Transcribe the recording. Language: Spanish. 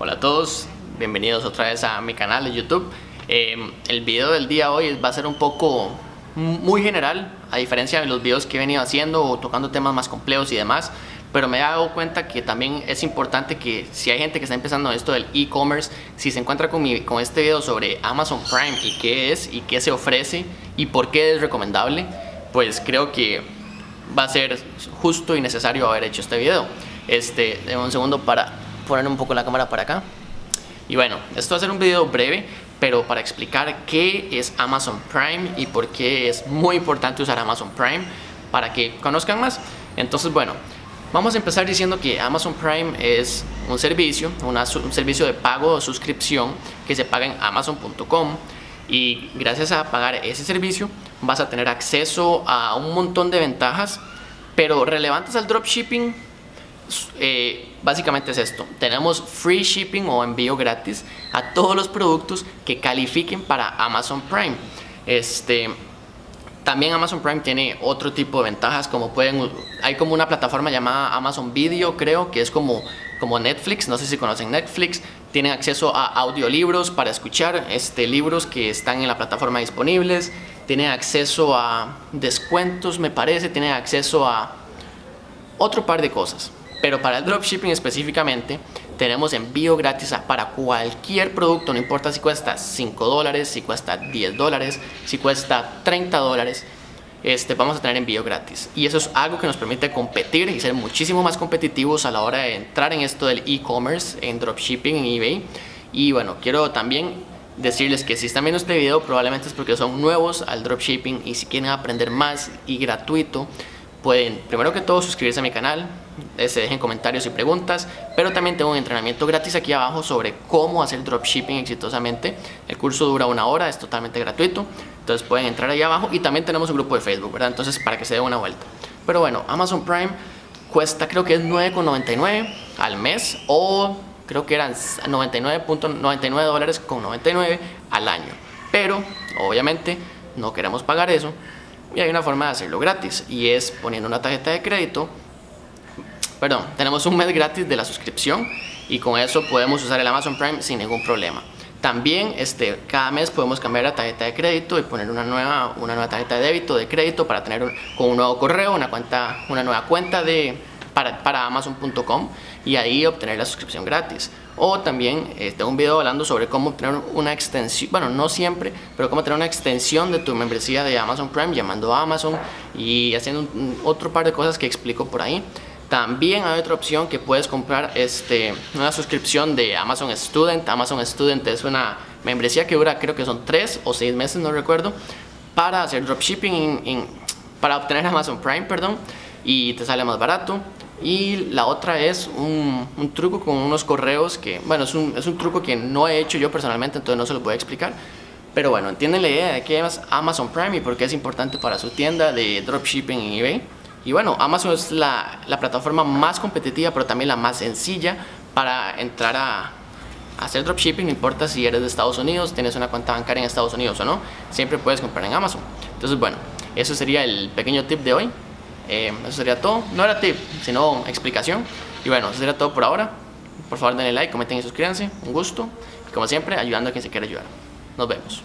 Hola a todos, bienvenidos otra vez a mi canal de YouTube. Eh, el video del día de hoy va a ser un poco muy general, a diferencia de los videos que he venido haciendo o tocando temas más complejos y demás. Pero me he dado cuenta que también es importante que si hay gente que está empezando esto del e-commerce, si se encuentra con, mi, con este video sobre Amazon Prime y qué es y qué se ofrece y por qué es recomendable, pues creo que va a ser justo y necesario haber hecho este video. Este, un segundo para poner un poco la cámara para acá. Y bueno, esto va a ser un video breve, pero para explicar qué es Amazon Prime y por qué es muy importante usar Amazon Prime para que conozcan más. Entonces, bueno, vamos a empezar diciendo que Amazon Prime es un servicio, un servicio de pago o suscripción que se paga en amazon.com y gracias a pagar ese servicio vas a tener acceso a un montón de ventajas, pero relevantes al dropshipping eh, básicamente es esto. Tenemos free shipping o envío gratis a todos los productos que califiquen para Amazon Prime. Este, también Amazon Prime tiene otro tipo de ventajas, como pueden, hay como una plataforma llamada Amazon Video, creo, que es como, como Netflix, no sé si conocen Netflix, tienen acceso a audiolibros para escuchar, este, libros que están en la plataforma disponibles, tienen acceso a descuentos, me parece, tienen acceso a otro par de cosas. Pero para el dropshipping específicamente, tenemos envío gratis para cualquier producto, no importa si cuesta 5 dólares, si cuesta 10 dólares, si cuesta 30 dólares, este, vamos a tener envío gratis. Y eso es algo que nos permite competir y ser muchísimo más competitivos a la hora de entrar en esto del e-commerce, en dropshipping, en eBay. Y bueno, quiero también decirles que si están viendo este video probablemente es porque son nuevos al dropshipping y si quieren aprender más y gratuito, pueden primero que todo suscribirse a mi canal, eh, se dejen comentarios y preguntas, pero también tengo un entrenamiento gratis aquí abajo sobre cómo hacer dropshipping exitosamente. El curso dura una hora, es totalmente gratuito, entonces pueden entrar ahí abajo y también tenemos un grupo de Facebook, ¿verdad? Entonces para que se den una vuelta. Pero bueno, Amazon Prime cuesta creo que es 9,99 al mes o creo que eran 99.99 dólares con 99 al año. Pero obviamente no queremos pagar eso y hay una forma de hacerlo gratis y es poniendo una tarjeta de crédito. Perdón, tenemos un mes gratis de la suscripción y con eso podemos usar el Amazon Prime sin ningún problema. También este, cada mes podemos cambiar la tarjeta de crédito y poner una nueva, una nueva tarjeta de débito, de crédito para tener con un nuevo correo, una, cuenta, una nueva cuenta de, para, Amazon.com y ahí obtener la suscripción gratis. O también eh, tengo un video hablando sobre cómo obtener una extensión, bueno, no siempre, pero cómo tener una extensión de tu membresía de Amazon Prime llamando a Amazon y haciendo otro par de cosas que explico por ahí. También hay otra opción que puedes comprar este, una suscripción de Amazon Student. Amazon Student es una membresía que dura creo que son 3 o 6 meses, no recuerdo, para hacer dropshipping, para obtener Amazon Prime, perdón, y te sale más barato. Y la otra es un, un, truco con unos correos que, bueno, es un, es un, truco que no he hecho yo personalmente, entonces no se lo voy a explicar. Pero bueno, entienden la idea de que es Amazon Prime y por qué es importante para su tienda de dropshipping en eBay. Y bueno, Amazon es la, la plataforma más competitiva, pero también la más sencilla para entrar a hacer dropshipping, no importa si eres de Estados Unidos, tienes una cuenta bancaria en Estados Unidos o no, siempre puedes comprar en Amazon. Entonces, bueno, eso sería el pequeño tip de hoy. Eh, eso sería todo. No era tip, sino explicación. Y bueno, eso sería todo por ahora. Por favor denle like, comenten y suscríbanse. Un gusto. Y como siempre, ayudando a quien se quiera ayudar. Nos vemos.